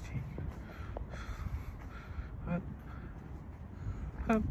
thing. Up.